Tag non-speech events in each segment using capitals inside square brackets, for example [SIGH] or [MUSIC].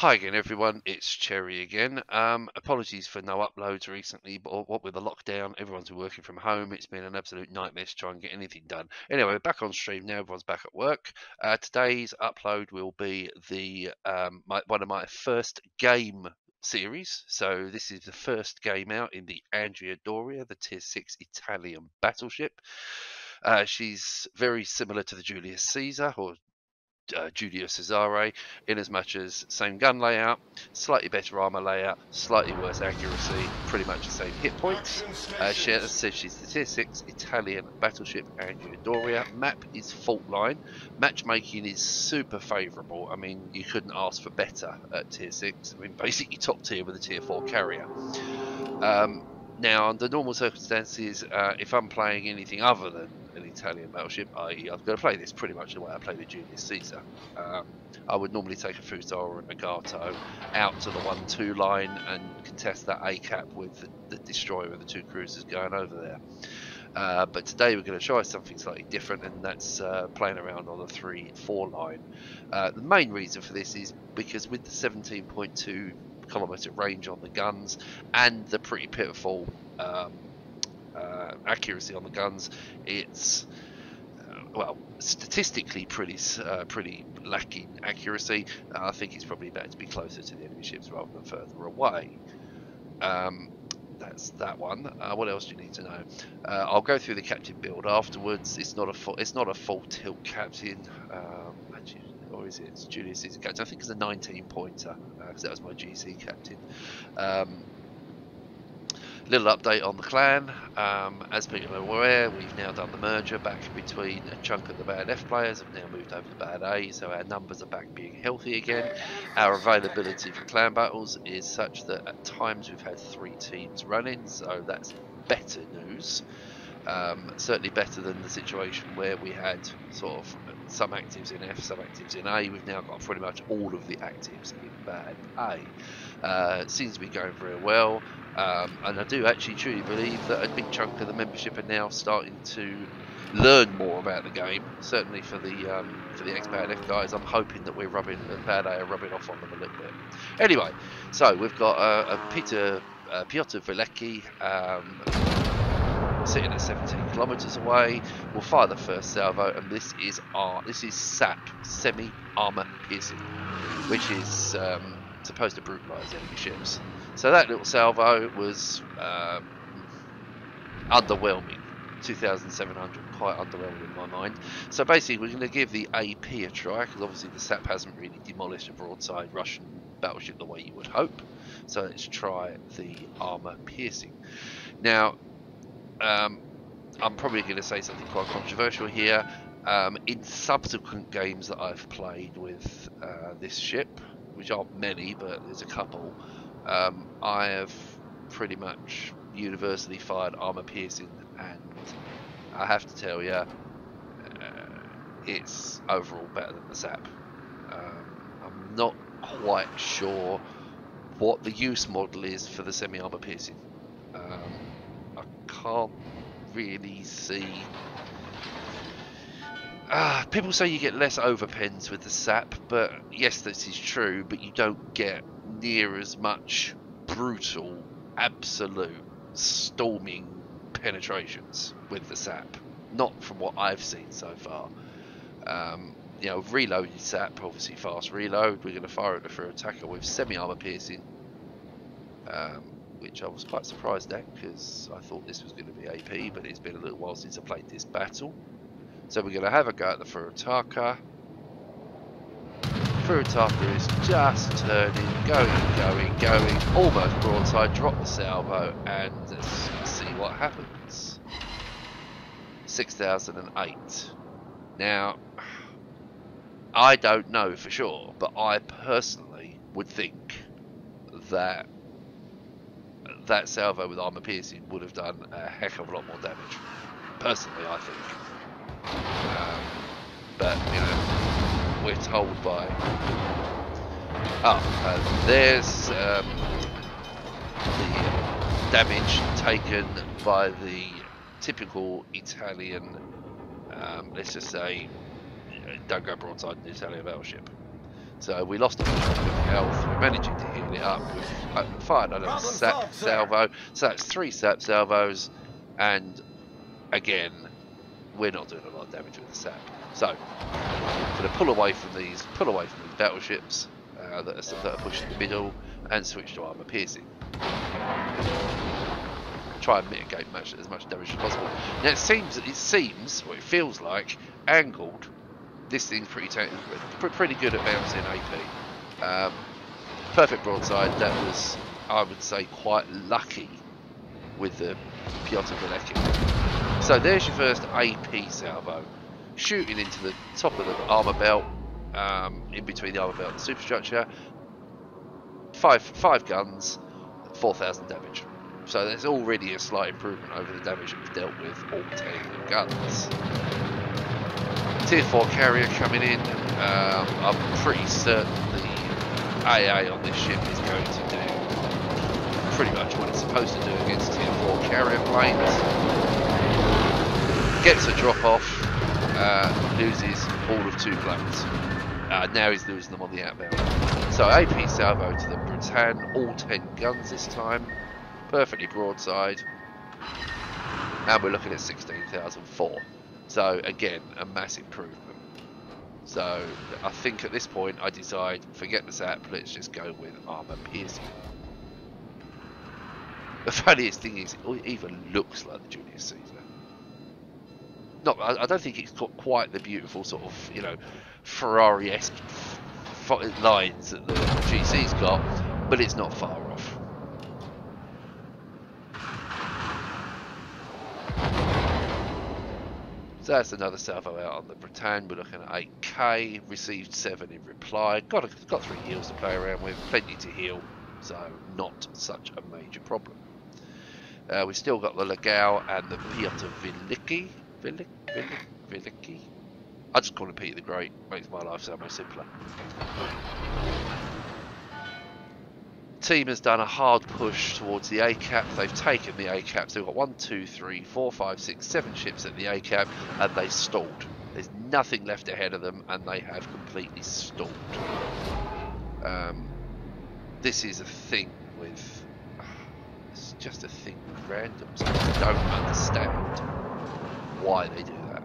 Hi again, everyone. It's Cherry again. Um, apologies for no uploads recently, but what with the lockdown, everyone's been working from home. It's been an absolute nightmare trying to try and get anything done. Anyway, back on stream now. Everyone's back at work. Uh, today's upload will be the um, my, one of my first game series. So this is the first game out in the Andrea Doria, the Tier Six Italian battleship. Uh, she's very similar to the Julius Caesar, or uh, Giulio Cesare in as much as same gun layout, slightly better armor layout, slightly worse accuracy, pretty much the same hit points. Uh, she said she's the tier 6 Italian battleship Andrea Doria. Map is fault line. Matchmaking is super favourable. I mean, you couldn't ask for better at tier 6. I mean, [LAUGHS] basically top tier with a tier 4 carrier. Um, now, under normal circumstances, uh, if I'm playing anything other than an Italian battleship, i.e. I've got to play this pretty much the way I play the Julius Caesar. Um, I would normally take a Fuso or a Nagato out to the 1-2 line and contest that A-cap with the, the destroyer and the two cruisers going over there. Uh, but today we're going to try something slightly different, and that's uh, playing around on the 3-4 line. Uh, the main reason for this is because with the 17.2 kilometer range on the guns and the pretty pitiful um, uh, accuracy on the guns, it's uh, well statistically pretty uh, pretty lacking accuracy. I think it's probably better to be closer to the enemy ships rather than further away. Um, that's that one. Uh, what else do you need to know? Uh, I'll go through the captain build afterwards. It's not a full, it's not a full tilt captain. Um, actually, or is it it's Julius Caesar captain? I think it's a 19 pointer because uh, that was my GC captain. Um, little update on the clan. Um, as people are aware, we've now done the merger back between a chunk of the bad F players have now moved over to bad A, so our numbers are back being healthy again. Our availability for clan battles is such that at times we've had three teams running, so that's better news. Um, certainly better than the situation where we had sort of some actives in F, some actives in A. We've now got pretty much all of the actives in bad A. Uh, seems to be going very well. Um, and I do actually truly believe that a big chunk of the membership are now starting to learn more about the game. Certainly for the um, for the ex-Bad F guys, I'm hoping that we're rubbing that Bad A are rubbing off on them a little bit. Anyway, so we've got uh, a Peter uh, Pyotr Veliky um, sitting at 17 kilometers away. We'll fire the first salvo, and this is our this is SAP semi armor piercing, which is um, supposed to brutalize enemy ships. So that little salvo was um, underwhelming. 2,700, quite underwhelming in my mind. So basically, we're going to give the AP a try because obviously the SAP hasn't really demolished a broadside Russian battleship the way you would hope. So let's try the armor piercing. Now, um, I'm probably going to say something quite controversial here. Um, in subsequent games that I've played with uh, this ship, which aren't many, but there's a couple, um, I have pretty much universally fired armor piercing, and I have to tell you, uh, it's overall better than the SAP. Um, I'm not quite sure what the use model is for the semi armor piercing. Um, can't really see. Uh, people say you get less overpens with the sap, but yes, this is true. But you don't get near as much brutal, absolute, storming penetrations with the sap. Not from what I've seen so far. Um, you know, reloaded sap, obviously fast reload. We're going to fire it Furutaka with semi armor piercing, um, which I was quite surprised at because I thought this was going to be AP, but it's been a little while since I played this battle. So we're going to have a go at the Furutaka. Furutaka is just turning, going, going, going, almost broadside, drop the salvo, and let's see what happens. 6008. Now, I don't know for sure, but I personally would think that that salvo with armor piercing would have done a heck of a lot more damage. Personally, I think. Um, but, you know, we're told by... Oh, uh, there's um, the damage taken by the typical Italian, um, let's just say, don't go broadside the Italian battleship. So we lost a bit of health. We're managing to heal it up. We've uh, fired another sap salvo. So that's three sap salvos, and again, we're not doing a lot of damage with the sap. So, going to pull away from these, pull away from these battleships uh, that, are, that are pushing the middle, and switch to armor piercing. Try and mitigate much, as much damage as possible. Now it seems, it seems, or it feels like, angled. This thing's pretty pretty good at bouncing AP. Um, perfect broadside. That was, I would say, quite lucky with the Pyotr Veliky. So there's your first AP salvo shooting into the top of the armor belt, um, in between the armor belt and the superstructure. Five five guns, four thousand damage. So there's already a slight improvement over the damage we've dealt with all ten guns. Tier 4 carrier coming in. Um, I'm pretty certain the AA on this ship is going to do pretty much what it's supposed to do against Tier 4 carrier planes. Gets a drop off, uh, loses all of two planes. Uh, now he's losing them on the outbound. So AP salvo to the Bretagne, all 10 guns this time, perfectly broadside, and we're looking at 16,004. So again, a massive improvement. So I think at this point I decide, forget the sap, let's just go with armor piercing. The [LAUGHS] funniest thing is, it even looks like the Julius Caesar not I, I, don't think it's got quite the beautiful sort of you know Ferrari-esque lines that the GC's got, but it's not far off. So that's another salvo out on the Bretagne. We're looking at 8k, received 7 in reply. Got, a, got 3 heals to play around with, plenty to heal, so not such a major problem. Uh, we've still got the Legao and the Pyotr Veliky, Vilik, Vilik, Vilicky. I just call him Peter the Great. Makes my life so much simpler. Team has done a hard push towards the A cap. They've taken the A cap. So we've got one, two, three, four, five, six, seven ships at the A cap, and they stalled. There's nothing left ahead of them, and they have completely stalled. Um, this is a thing with. [SIGHS] It's just a thing with randoms. I don't understand why they do that.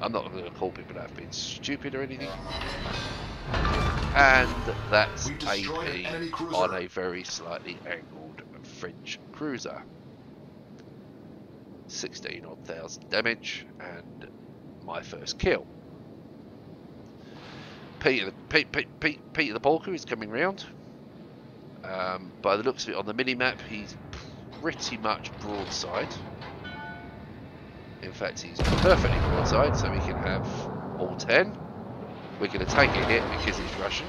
I'm not going to call people that have been stupid or anything. And that's AP on a very slightly angled French cruiser. 16 odd thousand damage and my first kill. Peter, Pete, Pete, Pete, Peter the Balker is coming round. Um, by the looks of it on the mini map, he's pretty much broadside. In fact, he's perfectly broadside, so we can have all 10. We're going to take a hit because he's Russian,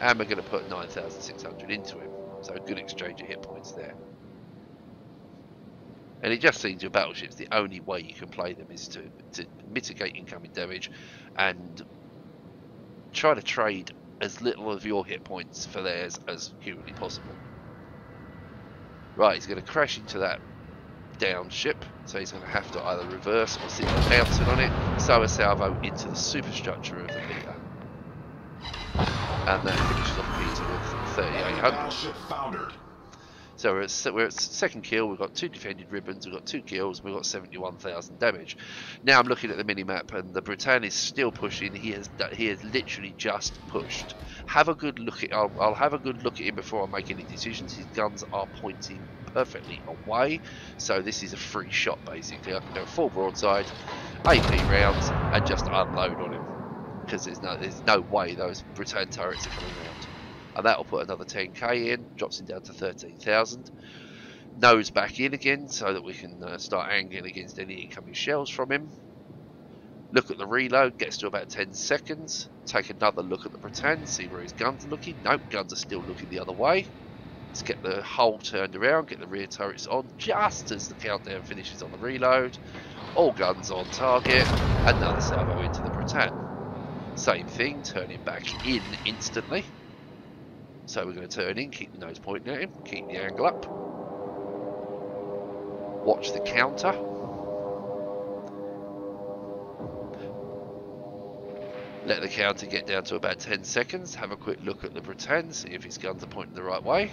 and we're going to put 9,600 into him. So a good exchange of hit points there. And it just seems your battleships, the only way you can play them is to, to mitigate incoming damage and try to trade as little of your hit points for theirs as humanly possible. Right, he's going to crash into that down ship, so he's going to have to either reverse or sit bouncing on it, sow a salvo into the superstructure of the Peter. And that finishes off Peter with 3800. So we're at, we're at second kill, we've got two defended ribbons, we've got two kills, we've got 71,000 damage. Now I'm looking at the mini-map and the Bretagne is still pushing, he has he has literally just pushed. Have a good look at, I'll, I'll have a good look at him before I make any decisions, his guns are pointing perfectly away, so this is a free shot basically. I can go full broadside, AP rounds, and just unload on him. Because there's no, there's no way those Bretagne turrets are coming around and that'll put another 10k in, drops him down to 13,000. Nose back in again so that we can uh, start angling against any incoming shells from him. Look at the reload, gets to about 10 seconds. Take another look at the Bretagne, see where his guns are looking. Nope, guns are still looking the other way. Let's get the hull turned around, get the rear turrets on just as the countdown finishes on the reload. All guns on target, another salvo into the Bretagne. Same thing, turning back in instantly. So we're going to turn in, keep the nose pointing at him, keep the angle up. Watch the counter. Let the counter get down to about 10 seconds. Have a quick look at the Bretagne, see if his guns are pointing the right way.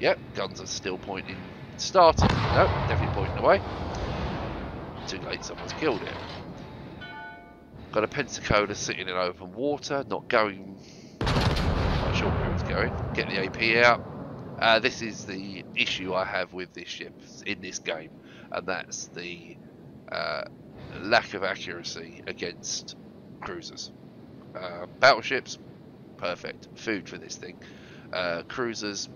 Yep, guns are still pointing. Starting. No, definitely pointing away. Too late, someone's killed it. Got a Pensacola sitting in open water, not going. Not sure where it's going. Get the AP out. Uh, this is the issue I have with this ship in this game, and that's the uh, lack of accuracy against cruisers. Uh, battleships, perfect. Food for this thing. Uh, cruisers,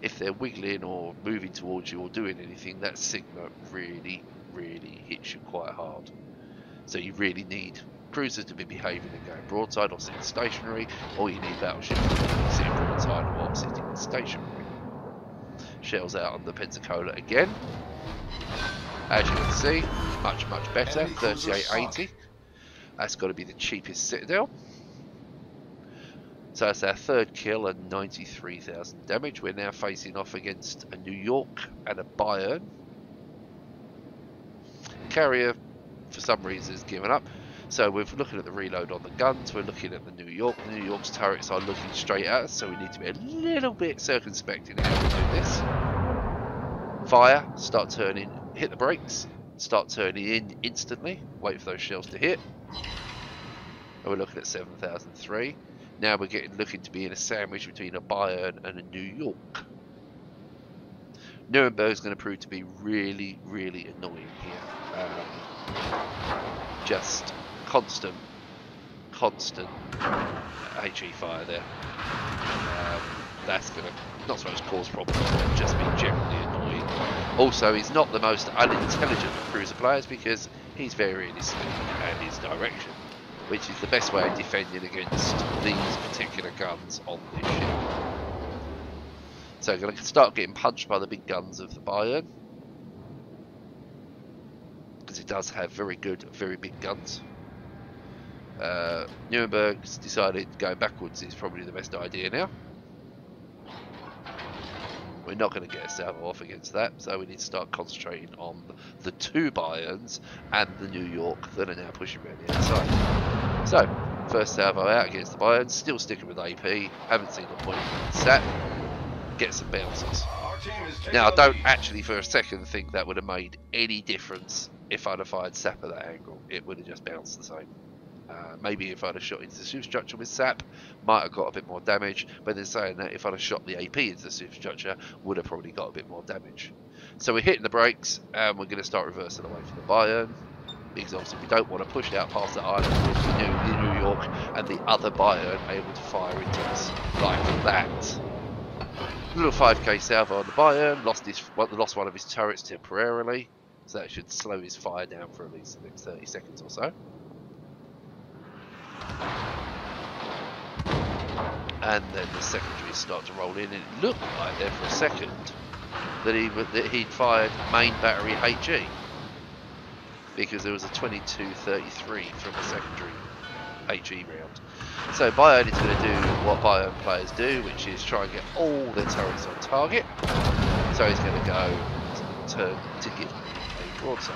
if they're wiggling or moving towards you or doing anything, that signal really, really hits you quite hard. So you really need cruisers to be behaving and going broadside or sitting stationary, or you need battleships to be sitting broadside or sitting stationary. Shells out on the Pensacola again. As you can see, much, much better. 3880. That's got to be the cheapest Citadel. So that's our third kill and 93,000 damage. We're now facing off against a New York and a Bayern. Carrier, for some reason, has given up. So we're looking at the reload on the guns, we're looking at the New York. The New York's turrets are looking straight at us, so we need to be a little bit circumspect in how we do this. Fire, start turning, hit the brakes, start turning in instantly, wait for those shells to hit. And we're looking at 7003. Now we're getting looking to be in a sandwich between a Bayern and a New York. Nuremberg's going to prove to be really, really annoying here. Um, just constant, constant HE fire there. Um, that's going to not so much cause problems, but just be generally annoying. Also, he's not the most unintelligent of cruiser players because he's very realistic and his direction, which is the best way of defending against these particular guns on this ship. So I'm going to start getting punched by the big guns of the Bayern. Because it does have very good, very big guns. Uh, Nuremberg's decided going backwards is probably the best idea now. We're not going to get salvo off against that, so we need to start concentrating on the two Bayerns and the New York that are now pushing around the outside. So, first salvo out against the Bayerns, still sticking with AP, haven't seen the point in set, get some bounces. Now, I don't actually for a second think that would have made any difference if I'd have fired SAP at that angle. It would have just bounced the same. Uh, maybe if I'd have shot into the superstructure with SAP, might have got a bit more damage. But then saying that, if I'd have shot the AP into the superstructure, would have probably got a bit more damage. So we're hitting the brakes, and we're going to start reversing away from the Bayern. Because obviously we don't want to push out past the island the New, New York and the other Bayern able to fire into us like that. Little 5k salvo on the Bayern, lost his lost one of his turrets temporarily, so that should slow his fire down for at least the next 30 seconds or so. And then the secondaries start to roll in, and it looked like there for a second that he that he'd fired main battery HE because there was a 22-33 from a secondary HE round. So Bayern is going to do what Bayern players do, which is try and get all their turrets on target. So he's going to go to, to give a broadside.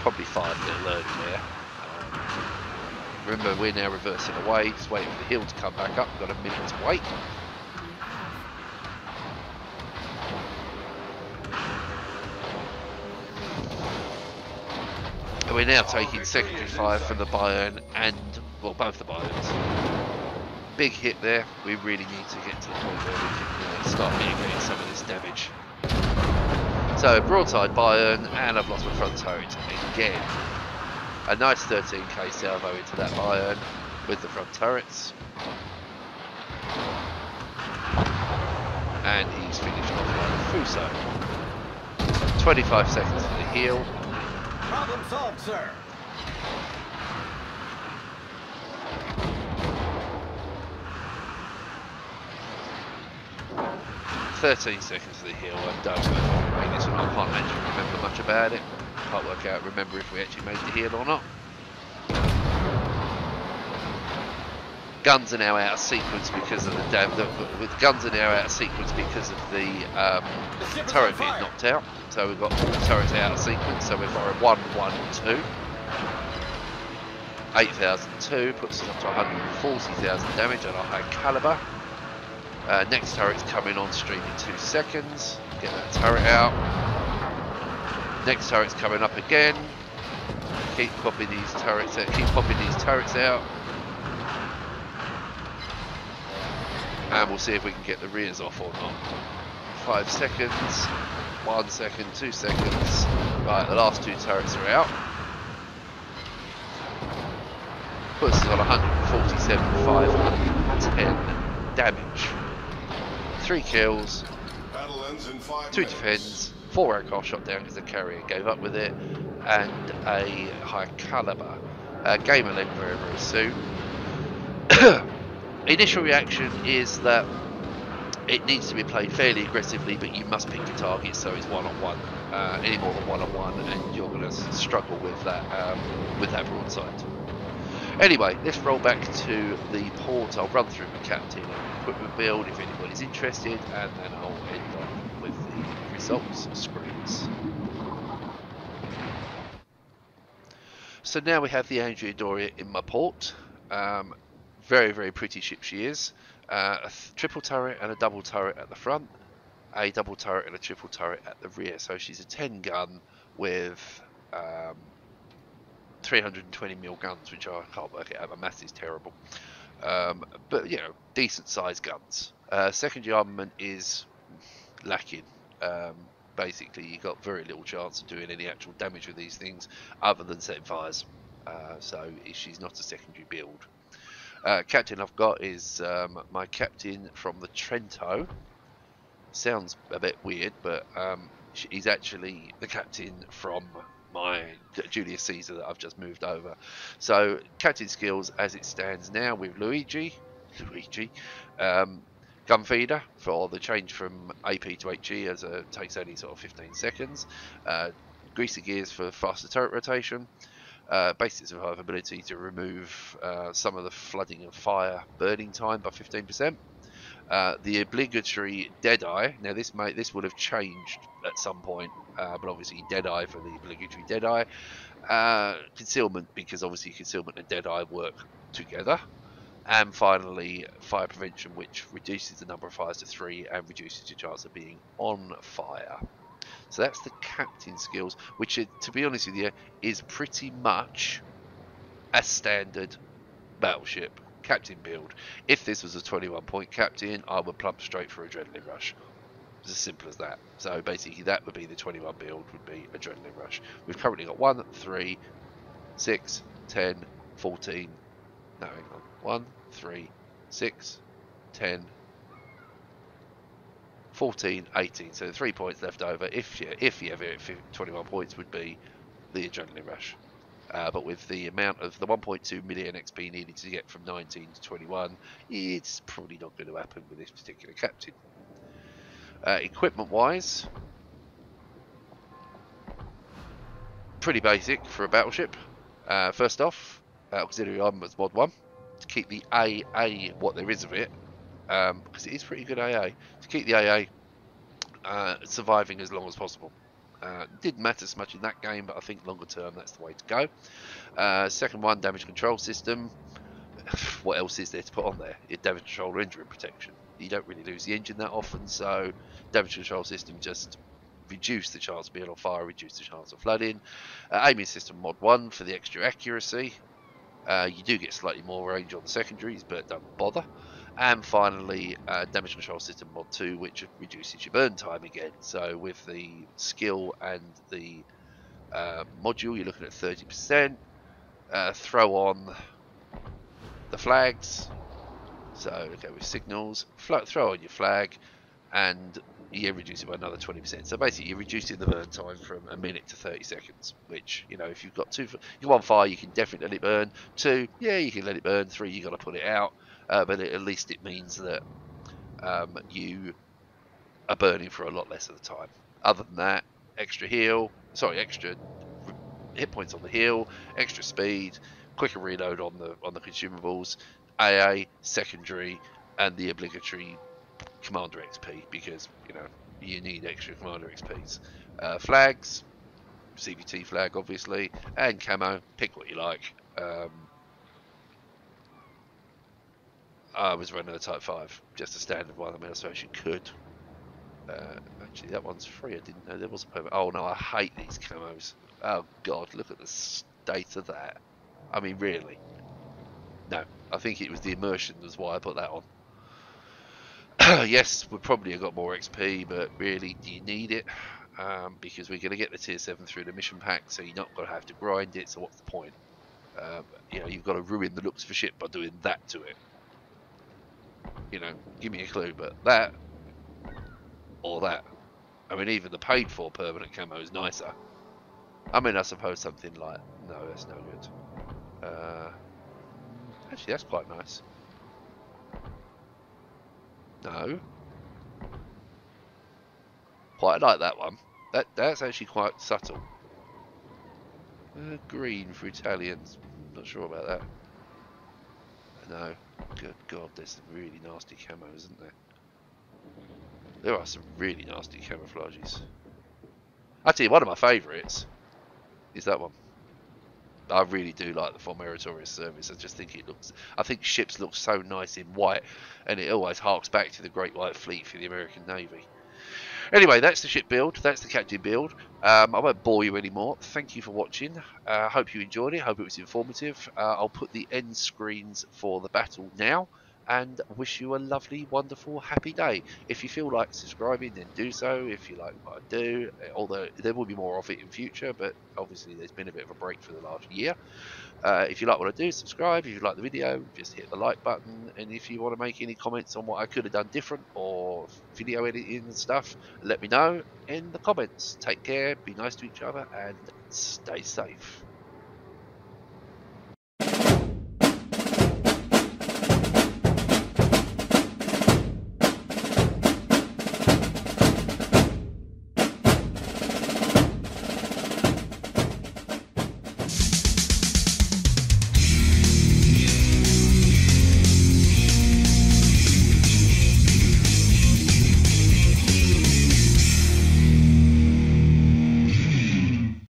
Probably fired a little early there. Um, remember, we're now reversing away, just waiting for the hill to come back up. We've got a minute to wait. And we're now taking secondary fire from the Bayern and, well, both the Bayerns. Big hit there. We really need to get to the point where we can uh, start mitigating some of this damage. So, broadside Bayern, and I've lost my front turret again. A nice 13k salvo into that Bayern with the front turrets. And he's finished off by Fuso. 25 seconds for the heal. Problem solved, sir. Thirteen seconds for the heal. I don't know if I made this not. I can't actually remember much about it. Can't work out. Remember if we actually made the heal or not. Guns are now out of sequence because of the dam. The, with guns are now out of sequence because of the um, turret being knocked out. So we've got all the turrets out of sequence. So we're firing one, one, two. 8002 puts us up to 140,000 damage on our high caliber. Uh, next turret's coming on stream in two seconds. Get that turret out. Next turret's coming up again. Keep popping these turrets out. Keep popping these turrets out. And we'll see if we can get the rears off or not. Five seconds. One second. Two seconds. Right, the last two turrets are out. Puts us on 147, 510 damage. Three kills, two defends, four aircraft shot down because the carrier gave up with it, and a high caliber. Uh, game will end very, very soon. [COUGHS] Initial reaction is that it needs to be played fairly aggressively, but you must pick your target so it's one on one. Uh, any more than one on one, and you're going to struggle with that um, with that broadside. Anyway, let's roll back to the port. I'll run through my captain and equipment build if anybody's interested, and then I'll end up with the results screens. So now we have the Andrea Doria in my port. Um, very, very pretty ship she is. Uh, a triple turret and a double turret at the front, a double turret and a triple turret at the rear. So she's a 10 gun with um, 320 mil guns, which I can't work it out. My math is terrible. Um, but you know, decent sized guns. Uh, secondary armament is lacking. Um, basically, you got very little chance of doing any actual damage with these things, other than setting fires. Uh, so she's not a secondary build. Uh, captain I've got is um, my captain from the Trento. Sounds a bit weird, but um, he's actually the captain from my Julius Caesar that I've just moved over. So captain skills as it stands now with Luigi, [LAUGHS] Luigi, um, gun feeder for the change from AP to HE as it takes only sort of 15 seconds. Uh, greasy gears for faster turret rotation. Uh, basic survivability to remove uh, some of the flooding and fire burning time by 15%. Uh, the obligatory Deadeye. Now this may this would have changed at some point, uh, but obviously Deadeye for the obligatory Deadeye. Uh, concealment because obviously concealment and Deadeye work together. And finally, fire prevention, which reduces the number of fires to three and reduces your chance of being on fire. So that's the captain skills, which, to be honest with you, is pretty much a standard battleship captain build. If this was a 21 point captain, I would plump straight for Adrenaline Rush. It's as simple as that. So basically that would be the 21 build, would be Adrenaline Rush. We've currently got 1, 3, 6, 10, 14, no hang on, 1, 3, 6, 10, 14, 18. So three points left over. If you, if you ever 21 points would be the Adrenaline Rush. Uh, but with the amount of the 1.2 million XP needed to get from 19 to 21, it's probably not going to happen with this particular captain. Uh, equipment wise, pretty basic for a battleship. Uh, first off, uh, auxiliary armaments mod 1 to keep the AA what there is of it, because um, it is pretty good AA, to keep the AA uh, surviving as long as possible. Uh, didn't matter so much in that game, but I think longer term that's the way to go. Uh, second one, damage control system. [SIGHS] what else is there to put on there? Your damage control or engine protection. You don't really lose the engine that often, so damage control system just reduce the chance of being on fire, reduce the chance of flooding. Uh, aiming system mod 1 for the extra accuracy. Uh, you do get slightly more range on the secondaries, but don't bother. And finally, uh, damage control system mod 2, which reduces your burn time again. So with the skill and the uh, module, you're looking at 30%. Uh, throw on the flags. So okay, with signals, throw on your flag, and you reduce it by another 20%. So basically, you're reducing the burn time from a minute to 30 seconds. Which you know, if you've got two, you one fire, you can definitely let it burn. Two, yeah, you can let it burn. Three, you got to put it out uh, but at least it means that um, you are burning for a lot less of the time. Other than that, extra heal, sorry, extra hit points on the heal, extra speed, quicker reload on the on the consumables, AA, secondary, and the obligatory commander XP because you know you need extra commander XPs. Uh, flags, CVT flag obviously, and camo. Pick what you like. Um, I was running a Type 5, just a standard one. I mean, I suppose you could. Uh, actually, that one's free. I didn't know there was a permit. Oh no, I hate these camos. Oh god, look at the state of that. I mean, really. No, I think it was the immersion was why I put that on. [CLEARS THROAT] yes, we probably have got more XP, but really, do you need it? Um, because we're going to get the tier 7 through the mission pack, so you're not going to have to grind it, so what's the point? Um, you know, you've got to ruin the looks for shit by doing that to it. You know, give me a clue, but that or that. I mean, even the paid for permanent camo is nicer. I mean, I suppose something like no, that's no good. Uh, actually, that's quite nice. No, quite like that one. That that's actually quite subtle. Uh, green for Italians. Not sure about that. No. Good God, there's some really nasty camos, isn't there? There are some really nasty camouflages. Actually, one of my favourites is that one. I really do like the For Meritorious Service. I just think it looks. I think ships look so nice in white, and it always harks back to the Great White Fleet for the American Navy. Anyway, that's the ship build. That's the captain build. Um, I won't bore you anymore. Thank you for watching. I uh, hope you enjoyed it. Hope it was informative. Uh, I'll put the end screens for the battle now and wish you a lovely, wonderful, happy day. If you feel like subscribing, then do so. If you like what I do, although there will be more of it in future, but obviously there's been a bit of a break for the last year. Uh, if you like what I do, subscribe. If you like the video, just hit the like button. And if you want to make any comments on what I could have done different or video editing and stuff, let me know in the comments. Take care, be nice to each other, and stay safe.